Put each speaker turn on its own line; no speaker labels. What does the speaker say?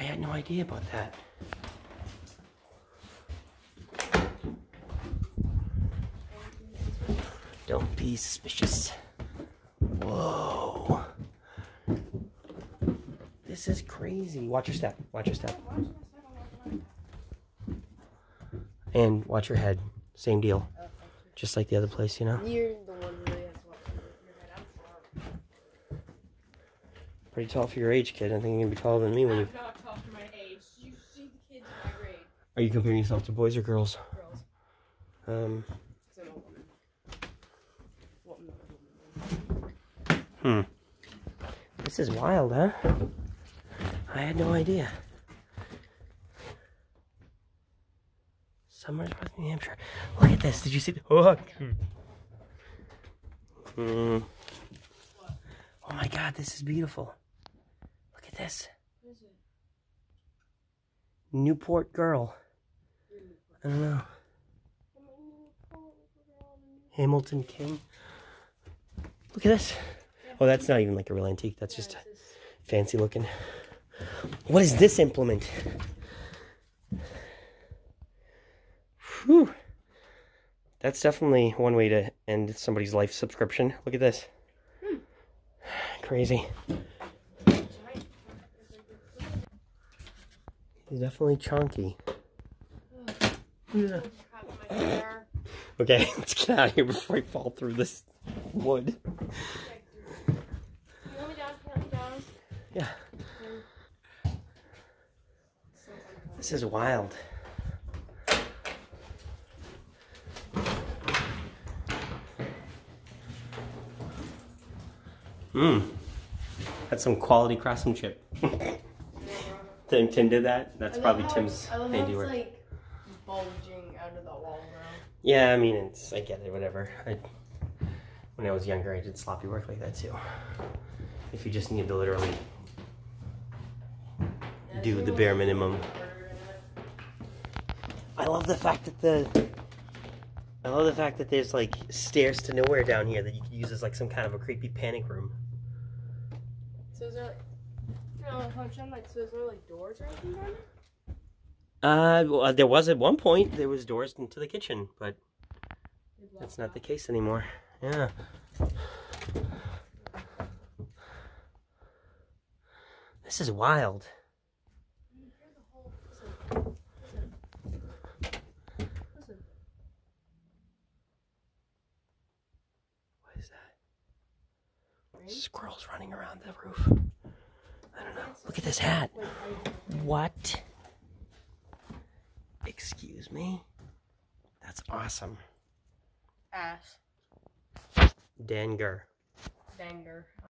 I had no idea about that. Don't be suspicious. Whoa. This is crazy. Watch your step. Watch your step. And watch your head. Same deal. Just like the other place, you know?
You're the one who really has to watch your head. I'm short.
Pretty tall for your age, kid. I think you're gonna be taller than me when you.
I'm not tall for my age. You see the kids in my grade.
Are you comparing yourself to boys or girls?
Girls.
Um,
'Cause I'm a woman. Woman.
hmm. This is wild, huh? I had no idea. Somersworth, New Hampshire. Look at this. Did you see? Oh. Hmm. Oh my God, this is beautiful. Look at this.
What is it?
Newport girl. I don't know. Hamilton King. Look at this. Oh, that's not even like a real antique. That's just fancy looking. What is this implement? Whew. That's definitely one way to end somebody's life subscription. Look at this. Hmm. Crazy. He's definitely chunky. Yeah. Okay, let's get out of here before I fall through this wood.
Can you let me down? Can you let me down?
Yeah. This is wild. Mmm. That's some quality craftsmanship. Tim, Tim did that? That's probably Tim's
I love how
handiwork.
it's like bulging out of the wall now.
Yeah, I mean, it's I get it, whatever. I, when I was younger, I did sloppy work like that too. If you just need to literally do the bare minimum. I love the fact that the I love the fact that there's like stairs to nowhere down here that you could use as like some kind of a creepy panic room.
So is there like, no, like, so is there like doors or anything down there?
Uh, well, there was at one point there was doors into the kitchen, but that's not the case anymore. Yeah. This is wild. Squirrels running around the roof. I don't know. Look at this hat. What? Excuse me? That's awesome.
ass.
Danger.
Banger.